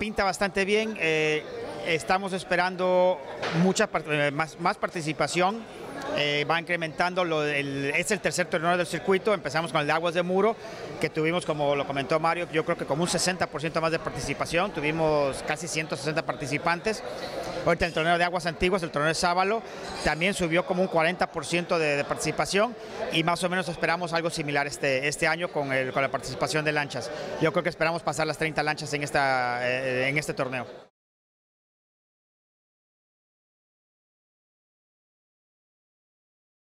pinta bastante bien. Eh, estamos esperando mucha eh, más, más participación. Eh, va incrementando, es el tercer torneo del circuito, empezamos con el de Aguas de Muro, que tuvimos, como lo comentó Mario, yo creo que como un 60% más de participación, tuvimos casi 160 participantes. Ahorita el torneo de Aguas Antiguas, el torneo de Sábalo, también subió como un 40% de, participación y más o menos esperamos algo similar este, este año con, la participación de lanchas. Yo creo que esperamos pasar las 30 lanchas eh, en este torneo.